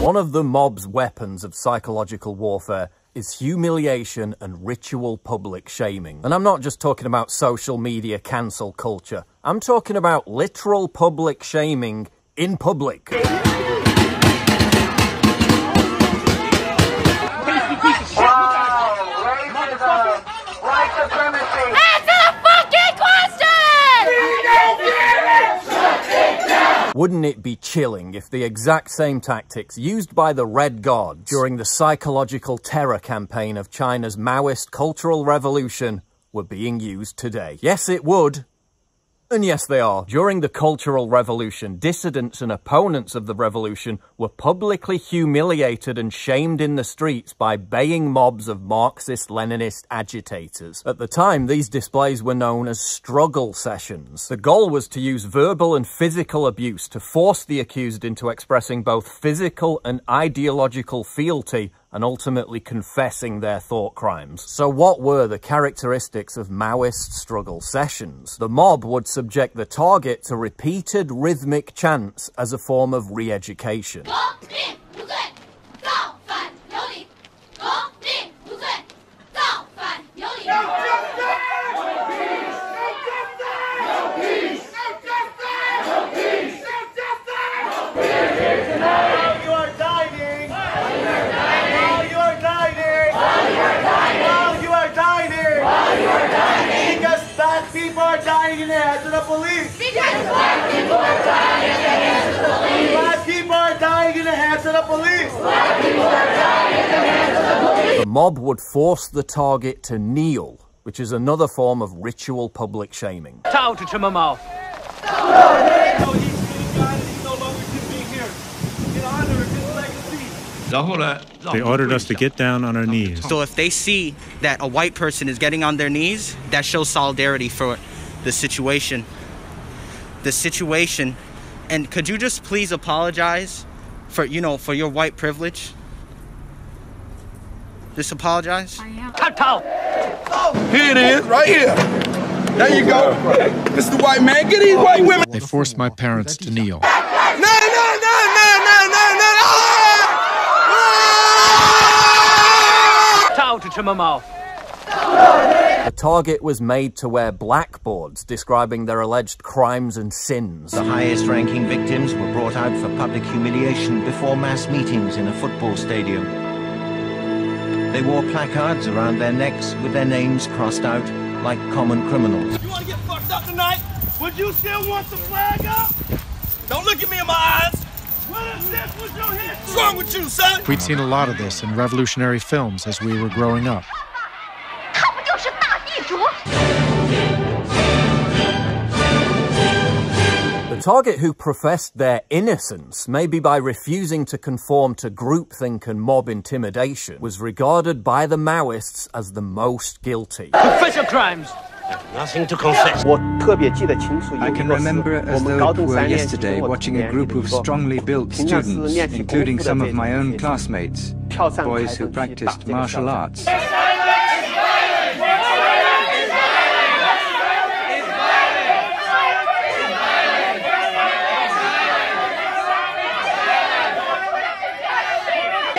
One of the mob's weapons of psychological warfare is humiliation and ritual public shaming. And I'm not just talking about social media cancel culture. I'm talking about literal public shaming in public. Wouldn't it be chilling if the exact same tactics used by the Red Guards during the psychological terror campaign of China's Maoist Cultural Revolution were being used today? Yes, it would. And yes, they are. During the Cultural Revolution, dissidents and opponents of the revolution were publicly humiliated and shamed in the streets by baying mobs of Marxist-Leninist agitators. At the time, these displays were known as struggle sessions. The goal was to use verbal and physical abuse to force the accused into expressing both physical and ideological fealty and ultimately confessing their thought crimes. So what were the characteristics of Maoist struggle sessions? The mob would subject the target to repeated rhythmic chants as a form of re-education. police! Because black people are dying in the hands of the police! Black people are dying in the hands of the police! Black people are dying in the hands of the police! The mob would force the target to kneel, which is another form of ritual public shaming. They ordered us to get down on our knees. So if they see that a white person is getting on their knees, that shows solidarity for the situation. The situation. And could you just please apologize for, you know, for your white privilege? Just apologize? I am. Oh, here it is, right here. There you go. This is the white man. Get these white women. They forced my parents to kneel. No, no, no, no, no, no, no. The target was made to wear blackboards describing their alleged crimes and sins. The highest ranking victims were brought out for public humiliation before mass meetings in a football stadium. They wore placards around their necks with their names crossed out like common criminals. You want to get fucked up tonight? Would you still want the flag up? Don't look at me in my eyes. What if this was your history? What's wrong with you, son? We'd seen a lot of this in revolutionary films as we were growing up. Target who professed their innocence, maybe by refusing to conform to groupthink and mob intimidation, was regarded by the Maoists as the most guilty. Confess your crimes! Nothing to confess. I can remember as though it were yesterday watching a group of strongly built students, including some of my own classmates, boys who practiced martial arts.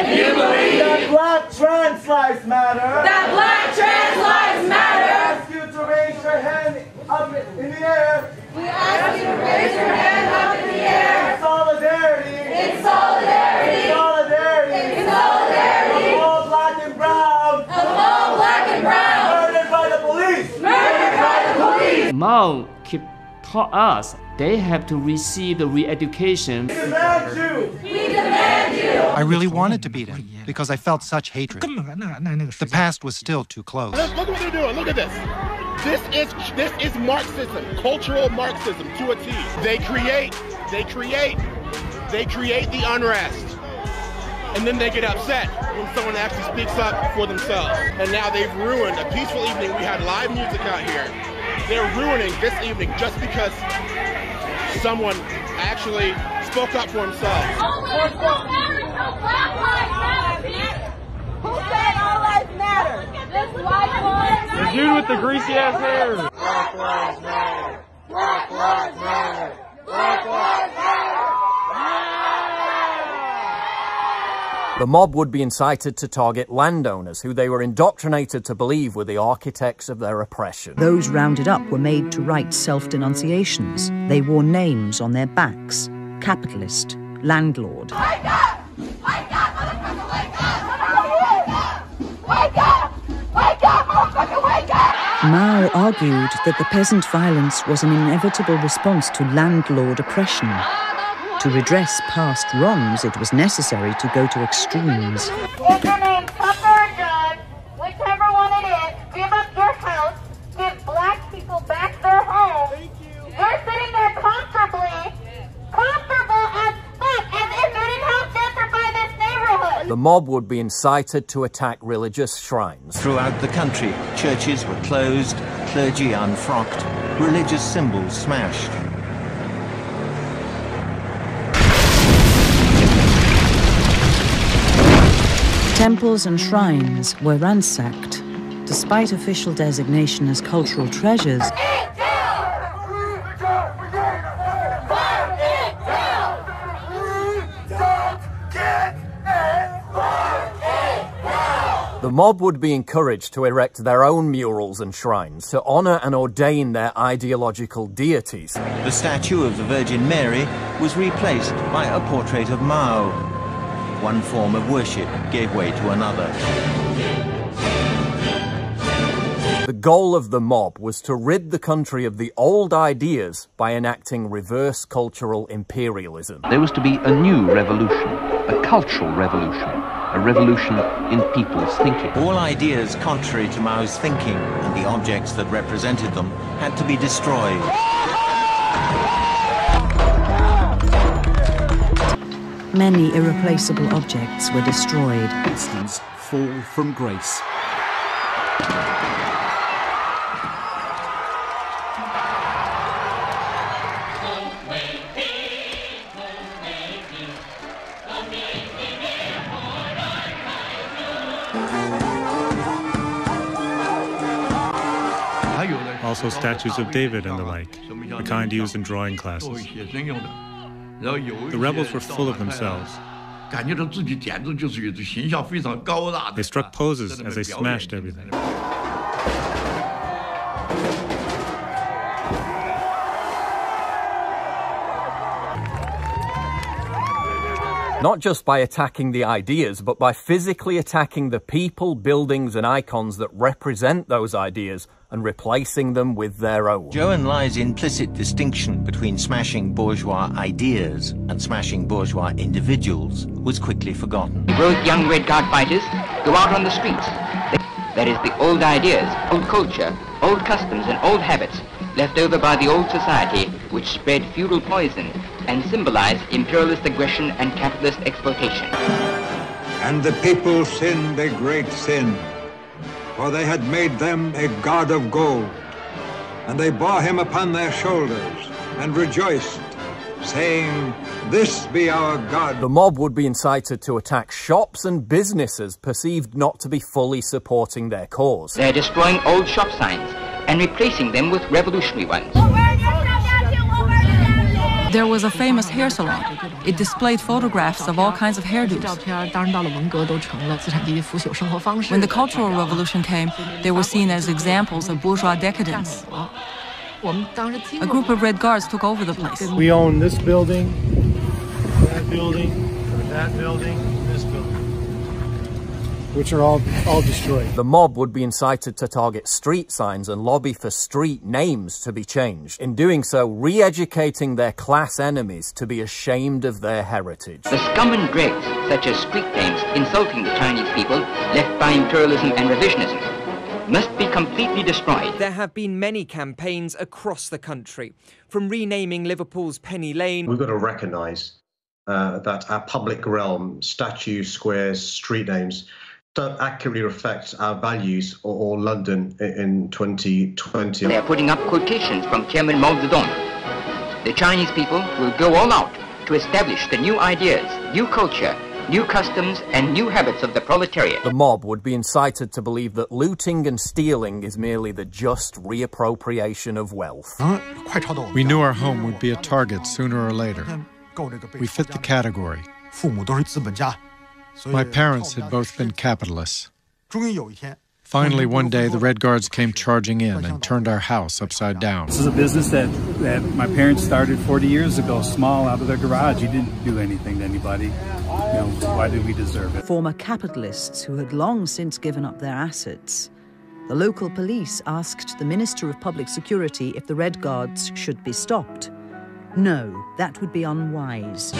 That black trans lives matter. That black trans lives matter. We ask you to raise your hand up in the air. We ask you to raise your hand up in the air. In solidarity. In solidarity. In solidarity. In solidarity. Of all black and brown. Of all black and brown. Murdered by the police. Murdered by the police. Mao keep taught us they have to receive the re-education. We demand you. We demand you. I really wanted to beat him because I felt such hatred. The past was still too close. Look, look what they're doing. Look at this. This is this is Marxism, cultural Marxism to a T. They create, they create, they create the unrest. And then they get upset when someone actually speaks up for themselves. And now they've ruined a peaceful evening. We had live music out here. They're ruining this evening just because someone actually spoke up for himself. Oh, Who said all lives matter? This white boy. The dude with the greasy ass hair. Black lives matter. Black lives matter. Black lives matter. The mob would be incited to target landowners who they were indoctrinated to believe were the architects of their oppression. Those rounded up were made to write self denunciations. They wore names on their backs capitalist, landlord. Wake up! Wake up, motherfucker, wake up! Wake up! Wake up, motherfucker, wake up! Mao argued that the peasant violence was an inevitable response to landlord oppression. To redress past wrongs, it was necessary to go to extremes. If your name's Papa or John, whichever one it is, give up your house, give black people back their home. You're sitting there comfortably, comfortable as fuck, as if you didn't have gentrified this neighborhood. The mob would be incited to attack religious shrines. Throughout the country, churches were closed, clergy unfrocked, religious symbols smashed. Temples and shrines were ransacked. Despite official designation as cultural treasures, The mob would be encouraged to erect their own murals and shrines to honour and ordain their ideological deities. The statue of the Virgin Mary was replaced by a portrait of Mao. One form of worship gave way to another. The goal of the mob was to rid the country of the old ideas by enacting reverse cultural imperialism. There was to be a new revolution, a cultural revolution, a revolution in people's thinking. All ideas contrary to Mao's thinking and the objects that represented them had to be destroyed. Many irreplaceable objects were destroyed. Instance fall from grace. Also statues of David and the like, the kind used in drawing classes. The rebels were full of themselves. They struck poses as they smashed everything. Not just by attacking the ideas, but by physically attacking the people, buildings and icons that represent those ideas and replacing them with their own. Zhou Enlai's implicit distinction between smashing bourgeois ideas and smashing bourgeois individuals was quickly forgotten. Both young Red Guard fighters go out on the streets. That is the old ideas, old culture, old customs and old habits left over by the old society which spread feudal poison and symbolized imperialist aggression and capitalist exploitation. And the people sinned a great sin, for they had made them a god of gold. And they bore him upon their shoulders and rejoiced, saying, This be our God. The mob would be incited to attack shops and businesses perceived not to be fully supporting their cause. They're destroying old shop signs and replacing them with revolutionary ones. There was a famous hair salon. It displayed photographs of all kinds of hairdos. When the Cultural Revolution came, they were seen as examples of bourgeois decadence. A group of Red Guards took over the place. We own this building, that building, that building, this building which are all, all destroyed. The mob would be incited to target street signs and lobby for street names to be changed. In doing so, re-educating their class enemies to be ashamed of their heritage. The scum and dregs, such as street names insulting the Chinese people, left by imperialism and revisionism, must be completely destroyed. There have been many campaigns across the country, from renaming Liverpool's Penny Lane. We've got to recognise uh, that our public realm, statues, squares, street names, don't accurately reflect our values or, or London in 2020. They are putting up quotations from Chairman Mao Zedong. The Chinese people will go all out to establish the new ideas, new culture, new customs and new habits of the proletariat. The mob would be incited to believe that looting and stealing is merely the just reappropriation of wealth. We knew our home would be a target sooner or later. We fit the category. My parents had both been capitalists. Finally, one day, the Red Guards came charging in and turned our house upside down. This is a business that, that my parents started 40 years ago, small, out of their garage. You didn't do anything to anybody. You know, why did we deserve it? Former capitalists who had long since given up their assets. The local police asked the Minister of Public Security if the Red Guards should be stopped. No, that would be unwise.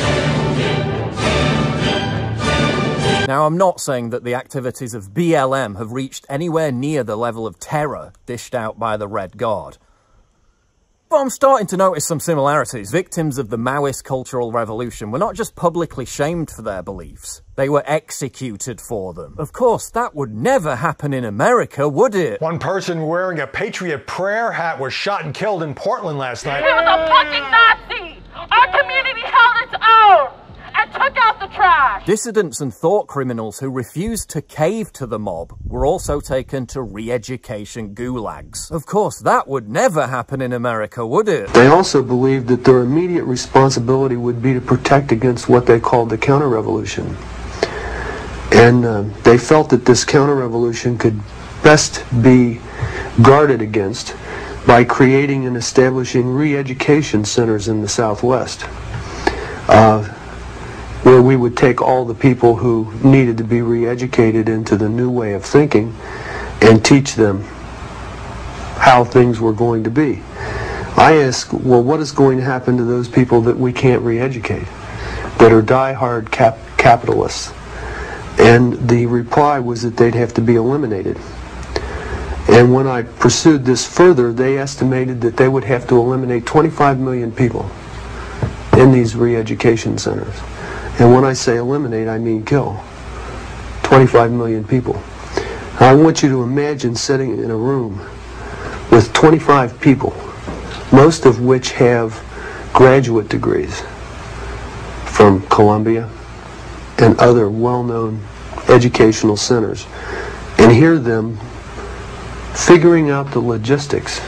Now, I'm not saying that the activities of BLM have reached anywhere near the level of terror dished out by the Red Guard. But I'm starting to notice some similarities. Victims of the Maoist Cultural Revolution were not just publicly shamed for their beliefs, they were executed for them. Of course, that would never happen in America, would it? One person wearing a Patriot prayer hat was shot and killed in Portland last night. He was a fucking Nazi! Our community held its own! And took out the trash. Dissidents and thought criminals who refused to cave to the mob were also taken to re-education gulags. Of course, that would never happen in America, would it? They also believed that their immediate responsibility would be to protect against what they called the counter-revolution. And uh, they felt that this counter-revolution could best be guarded against by creating and establishing re-education centers in the Southwest. Uh, where we would take all the people who needed to be re-educated into the new way of thinking and teach them how things were going to be. I ask, well, what is going to happen to those people that we can't re-educate, that are die-hard cap capitalists? And the reply was that they'd have to be eliminated. And when I pursued this further, they estimated that they would have to eliminate 25 million people in these re-education centers. And when I say eliminate, I mean kill. 25 million people. I want you to imagine sitting in a room with 25 people, most of which have graduate degrees from Columbia and other well-known educational centers, and hear them figuring out the logistics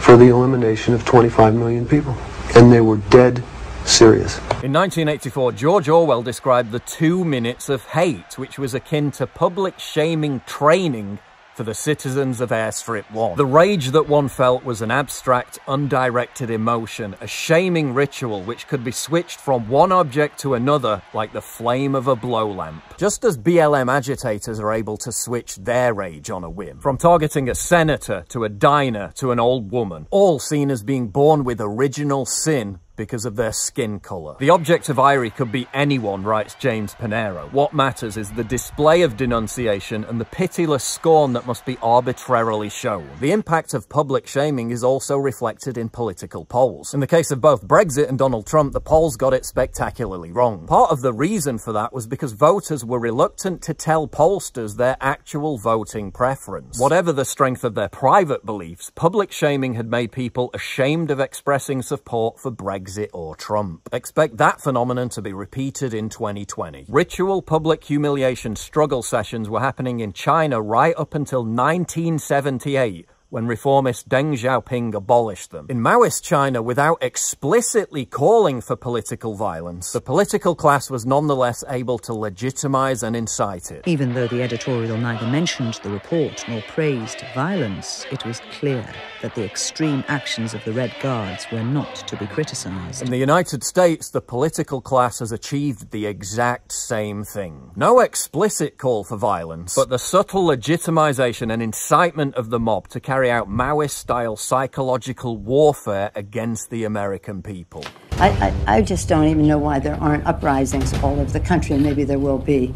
for the elimination of 25 million people. And they were dead serious. In 1984, George Orwell described the two minutes of hate, which was akin to public shaming training for the citizens of Airstrip 1. The rage that one felt was an abstract, undirected emotion, a shaming ritual which could be switched from one object to another like the flame of a blow lamp. Just as BLM agitators are able to switch their rage on a whim, from targeting a senator to a diner to an old woman, all seen as being born with original sin because of their skin colour. The object of ire could be anyone, writes James Panero. What matters is the display of denunciation and the pitiless scorn that must be arbitrarily shown. The impact of public shaming is also reflected in political polls. In the case of both Brexit and Donald Trump, the polls got it spectacularly wrong. Part of the reason for that was because voters were reluctant to tell pollsters their actual voting preference. Whatever the strength of their private beliefs, public shaming had made people ashamed of expressing support for Brexit Brexit or Trump. Expect that phenomenon to be repeated in 2020. Ritual public humiliation struggle sessions were happening in China right up until 1978 when reformist Deng Xiaoping abolished them. In Maoist China, without explicitly calling for political violence, the political class was nonetheless able to legitimize and incite it. Even though the editorial neither mentioned the report nor praised violence, it was clear that the extreme actions of the Red Guards were not to be criticized. In the United States, the political class has achieved the exact same thing. No explicit call for violence, but the subtle legitimization and incitement of the mob to carry out Maoist-style psychological warfare against the American people. I, I, I, just don't even know why there aren't uprisings all over the country, and maybe there will be.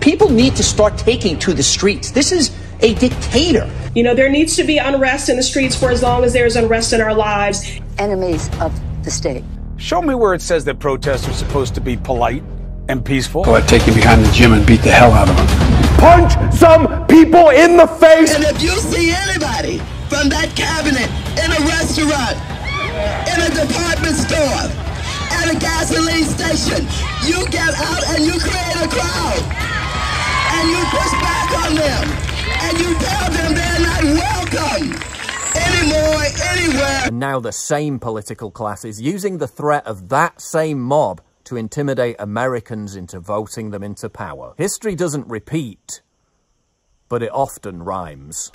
People need to start taking to the streets. This is a dictator. You know, there needs to be unrest in the streets for as long as there's unrest in our lives. Enemies of the state. Show me where it says that protests are supposed to be polite and peaceful. So I'd take you behind the gym and beat the hell out of them. Punch some people in the face! And if you see anybody from that cabinet in a restaurant, in a department store, at a gasoline station, you get out and you create a crowd. And you push back on them. And you tell them they're not welcome anymore, anywhere. And now the same political class is using the threat of that same mob to intimidate Americans into voting them into power. History doesn't repeat, but it often rhymes.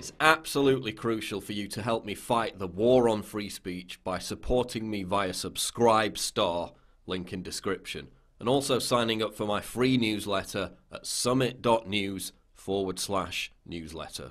It's absolutely crucial for you to help me fight the war on free speech by supporting me via Subscribe Star, link in description, and also signing up for my free newsletter at summit.news forward slash newsletter.